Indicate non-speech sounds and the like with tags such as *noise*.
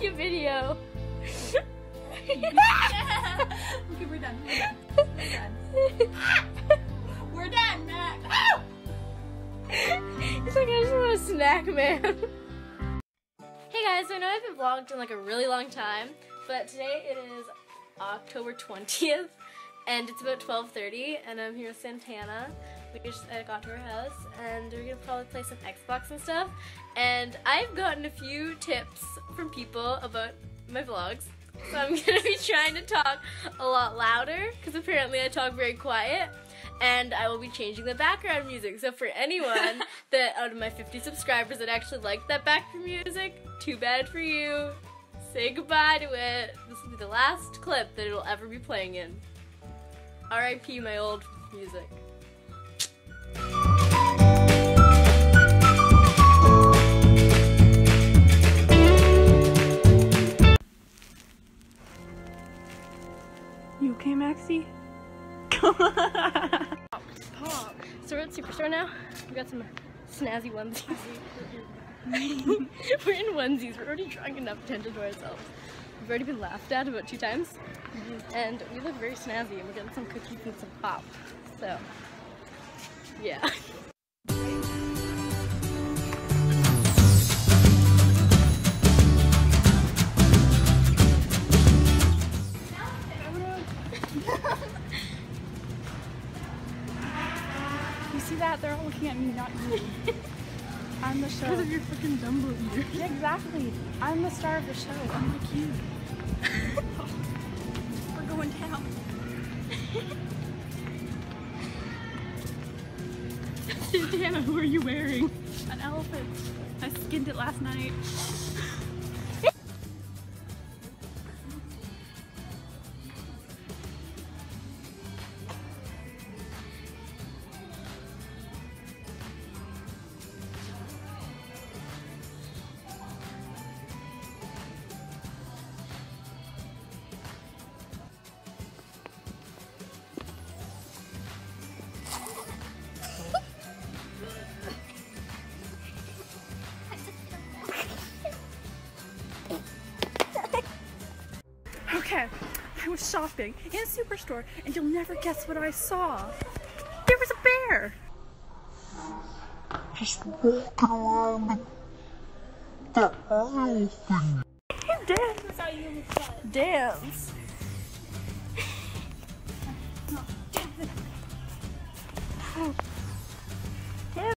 make a video. okay, we're done. We're done. We're done, Mac. Ah! He's like, I just want a snack, man. hey guys, I know I haven't vlogged in like a really long time, but today it is October 20th, and it's about 12.30, and I'm here with Santanna. We just I got to her house, and we're gonna probably play some Xbox and stuff. And I've gotten a few tips from people about my vlogs. So I'm *laughs* gonna be trying to talk a lot louder, because apparently I talk very quiet and I will be changing the background music. So for anyone *laughs* that out of my 50 subscribers that actually like that background music, too bad for you. Say goodbye to it. This will be the last clip that it'll ever be playing in. R.I.P. my old music. You okay, Maxie? *laughs* Pop. So we're at Superstore now. We got some snazzy onesies. *laughs* we're in onesies. We're already drunk enough tend to ourselves. We've already been laughed at about two times. And we look very snazzy and we're getting some cookies and some pop. So, yeah. See that? They're all looking at me, not you. *laughs* I'm the show. Because of your freaking Dumbo eater. Yeah, exactly. I'm the star of the show, unlike you. *laughs* We're going down. Santanna, who are you wearing? An elephant. I skinned it last night. Okay, I was shopping in a superstore and you'll never guess what I saw. There was a bear. Just walking around the aisle thing. Dance. Dance.